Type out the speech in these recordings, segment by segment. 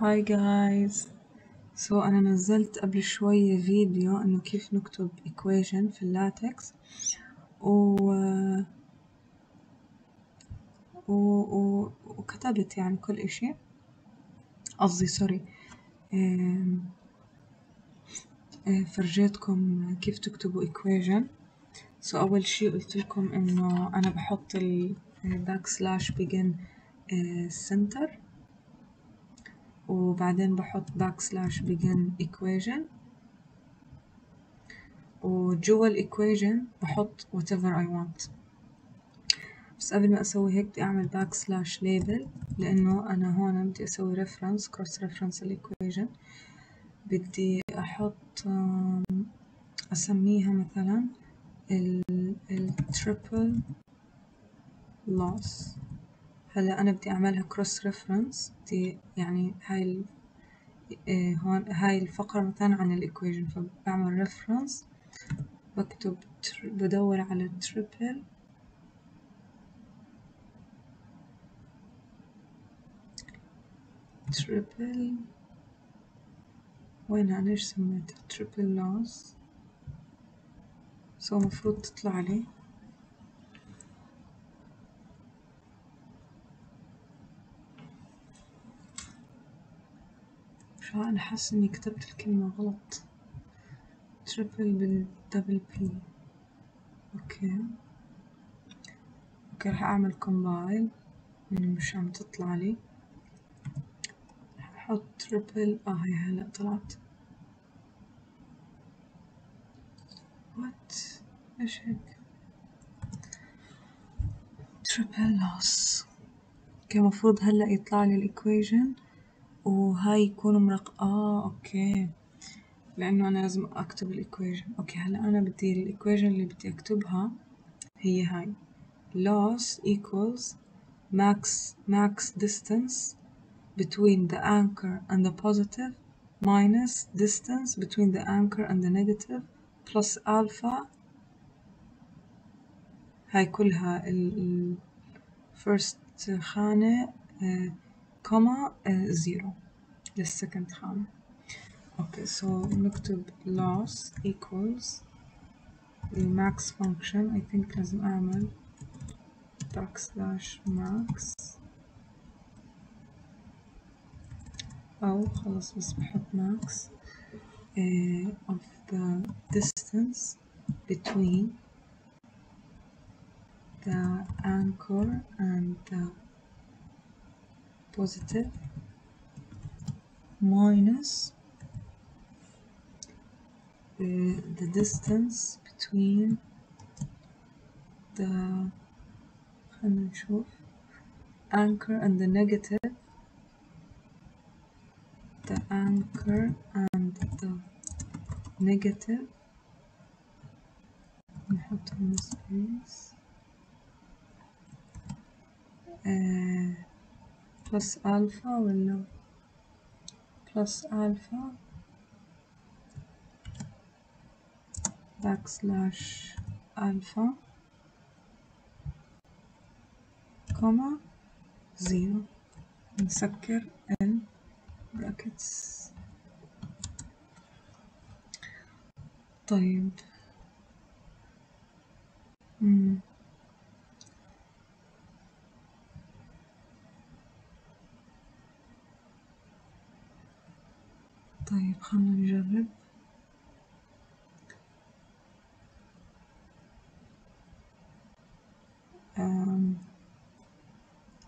Hi guys so أنا نزلت قبل شوية فيديو إنه كيف نكتب equation في اللاتكس و... و... و... وكتبت يعني كل إشي. قصدي sorry فرجيتكم كيف تكتبوا equation. so أول شي قلتلكم إنه أنا بحط ال slash begin center. وبعدين بحط slash begin equation. وجوا ال equation بحط whatever I want. بس قبل ما أسوي هيك بدي أعمل slash label لأنه أنا هون بدي أسوي reference cross reference ال equation بدي أحط أسميها مثلا ال triple loss. هلأ أنا بدي أعملها cross reference بدي يعني هاي ال إيه هون هاي الفقرة مثلا عن الإيكويجن فبعمل reference بكتب بدور على triple. triple. وين أنا؟ إيش سميتها؟ triple loss. so مفروض تطلع لي. شو أنا حاسة إني كتبت الكلمة غلط. triple بال double p okay. okay راح أعمل compile مش عم تطلع لي. أحط triple آه هي هلا طلعت. what إيش هيك؟ triple loss okay مفروض هلا يطلع لي ال equation وهاي يكون مرق آه okay لأنه أنا لازم اكتب ال equation okay هلا أنا بدي ال equation اللي بدي اكتبها هي هاي loss equals max max distance between the anchor and the positive minus distance between the anchor and the negative plus alpha هاي كلها ال first خانة كوما زيرو للسكند خانة اوكي سو نكتب loss equals الماكس function I think لازم أعمل backslash max أو خلاص بس بحط max uh, of the distance between the anchor and the positive minus uh, the distance between the خلنا نشوف anchor and the negative the anchor and the negative نحطهم space uh, plus alpha ولا plus alpha backslash alpha كوما زيرو نسكر ال brackets طيب مم. طيب خلنا نجرب um,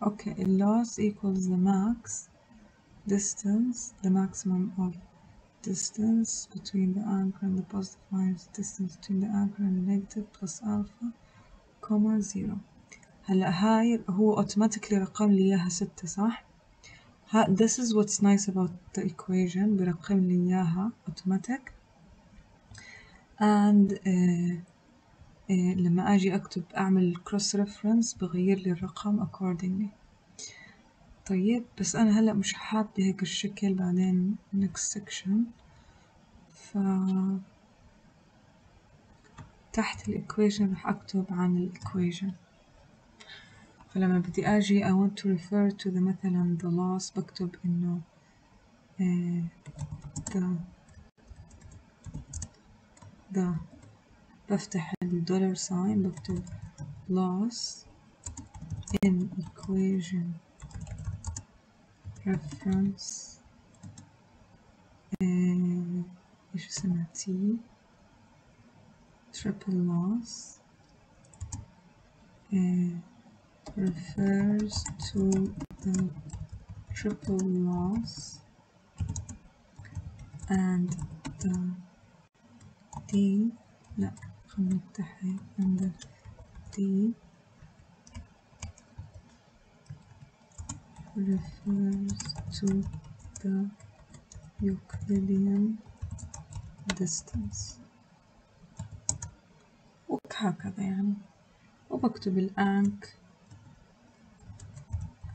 okay loss equals the max distance the maximum of distance between the anchor and the positive minus distance between the anchor and the negative plus alpha comma zero هلا هاي هو automatically رقم لي اياها ستة صح؟ ها this is what's nice about the equation برقم لي اياها automatic. And uh, uh, لما أجي أكتب أعمل cross reference بغير لي الرقم accordingly. طيب بس أنا هلأ مش حابة هيك الشكل بعدين next section. ف تحت ال equation راح أكتب عن ال equation فلما بدي أجي I want to refer to the مثلا the loss بكتب إنه آه، the the بفتح ال dollar sign بكتب loss in equation reference آه، إيش اسمها t triple loss uh, refers to the triple loss and the D لا خلنا نفتحها and the D refers to the Euclidean distance وهكذا يعني وبكتب الأنك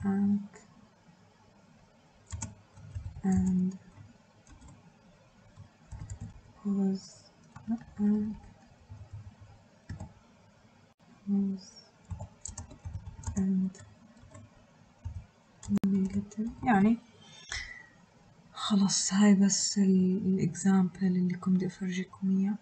أنك and was أنك was and negative. يعني خلاص هاي بس الإكزامبل اللي كنت بدي أفرجيكم إياه.